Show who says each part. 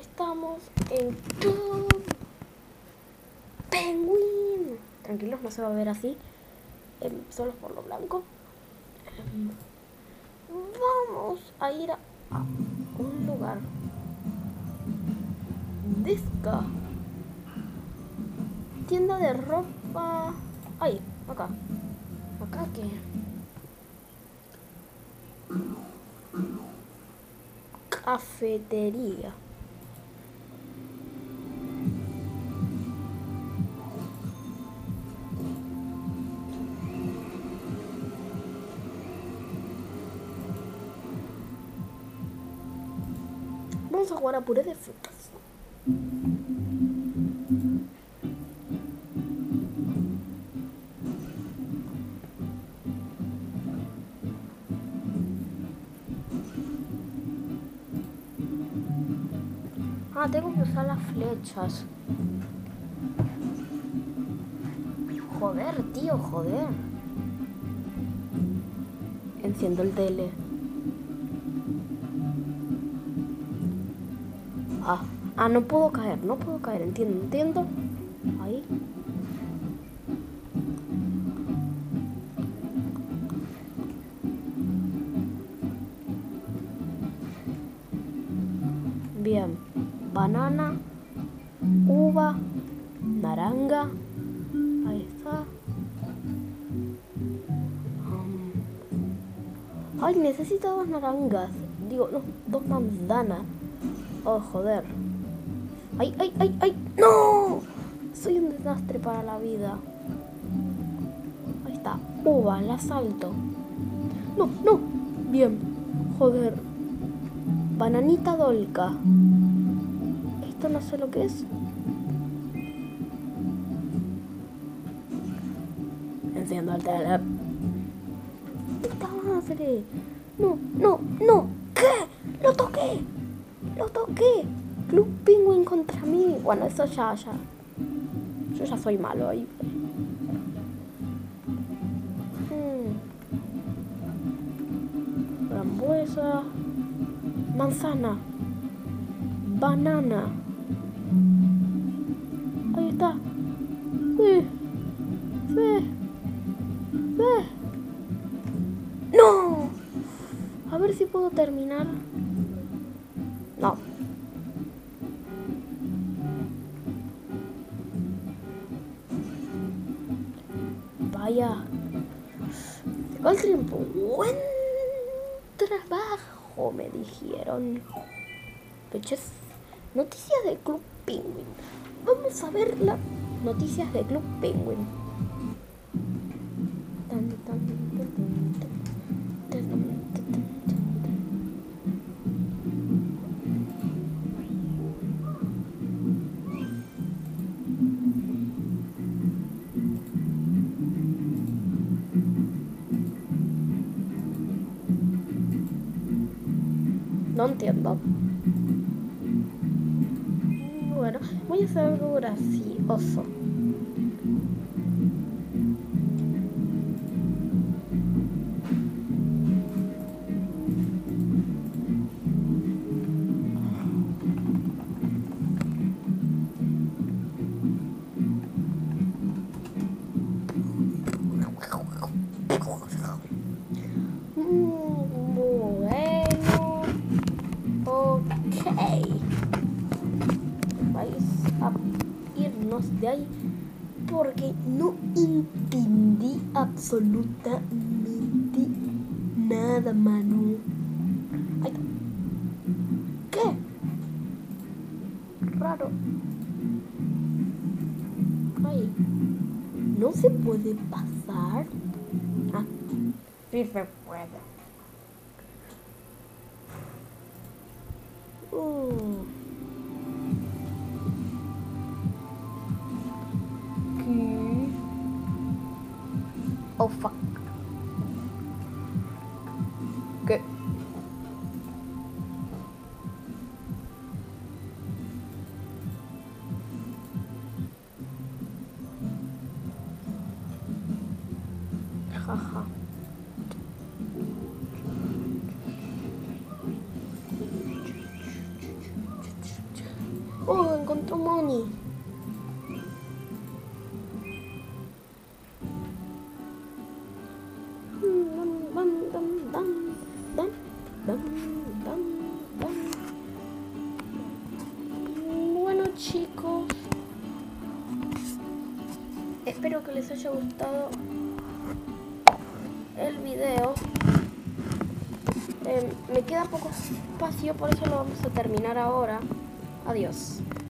Speaker 1: Estamos en Club Penguin. Tranquilos, no se va a ver así. Eh, solo por lo blanco. Em, vamos a ir a, un lugar. Disca. Tienda de ropa. Ay, acá. Acá que. Cafetería. Vamos a puré de frutas. Ah, tengo que usar las flechas. Joder, tío, joder. Enciendo el tele. Ah, ah, no puedo caer, no puedo caer, entiendo, entiendo. Ahí. Bien, banana, uva, naranja. Ahí está. Ay, necesito dos naranjas. Digo, no, dos manzanas. Oh, joder. ¡Ay, ay, ay, ay! ¡No! Soy un desastre para la vida. Ahí está. Uva, la salto. No, no. Bien. Joder. Bananita dolca. Esto no sé lo que es. Enciendo el tele. ¡Puta madre! No, no, no. ¿Qué? ¡Lo toqué! ¡Lo toqué! Club Penguin contra mí. Bueno, eso ya, ya. Yo ya soy malo ahí. Hmm. Manzana. Banana. Ahí está. Sí. Sí. Sí. ¡No! A ver si puedo terminar. No. Vaya. Llegó el tiempo. Buen trabajo, me dijeron. Peches. Noticias del Club Penguin. Vamos a ver las noticias del Club Penguin. Tan, tan, tan, No entiendo. Bueno, voy a hacer algo gracioso. A irnos de ahí porque no entendí absolutamente nada, Manu. Ay, ¿Qué? Raro. Ay, no se puede pasar. Ah, sí se puede. Uh. jaja. Oh, encontró money. Bueno chicos, espero que les haya gustado el video. Eh, me queda poco espacio, por eso lo vamos a terminar ahora. Adiós.